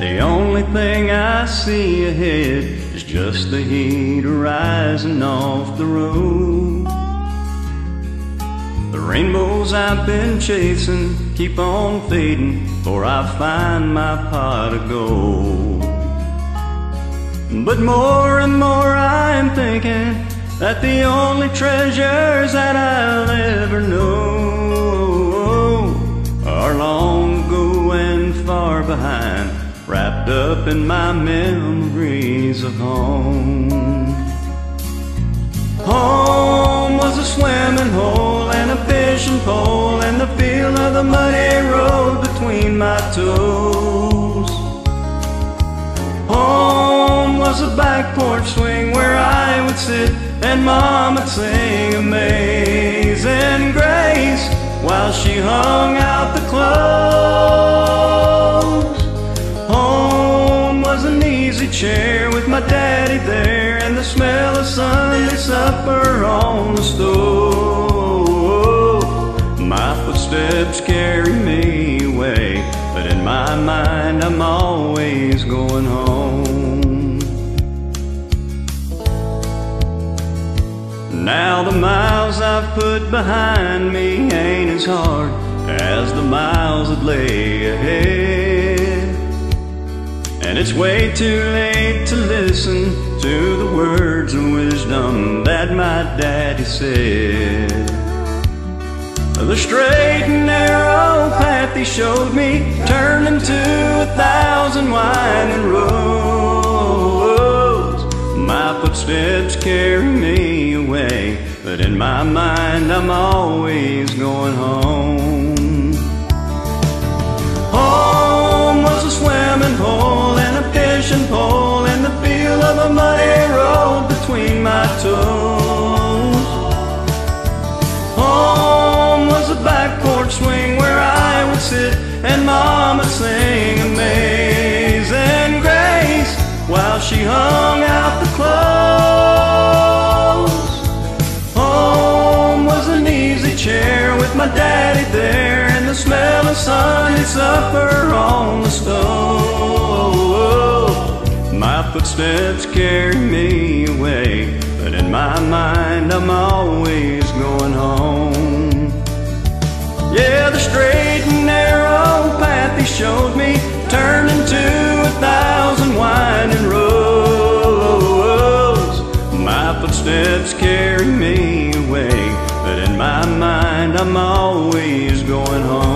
The only thing I see ahead is just the heat rising off the road. The rainbows I've been chasing keep on fading before I find my pot of gold. But more and more I'm thinking that the only treasures that I'll ever know up in my memories of home. Home was a swimming hole and a fishing pole and the feel of the muddy road between my toes. Home was a back porch swing where I would sit and mom would sing Amazing Grace while she hung out the clothes easy chair with my daddy there and the smell of Sunday supper on the stove. My footsteps carry me away, but in my mind I'm always going home. Now the miles I've put behind me ain't as hard as the miles that lay ahead. And it's way too late to listen to the words of wisdom that my daddy said. The straight and narrow path he showed me turned into a thousand winding roads. My footsteps carry me away, but in my mind I'm always going home. A muddy road between my toes. Home was a back porch swing where I would sit and Mama sing Amazing Grace while she hung out the clothes. Home was an easy chair with my daddy there and the smell of Sunday supper on footsteps carry me away, but in my mind I'm always going home. Yeah, the straight and narrow path he showed me turned into a thousand winding roads. My footsteps carry me away, but in my mind I'm always going home.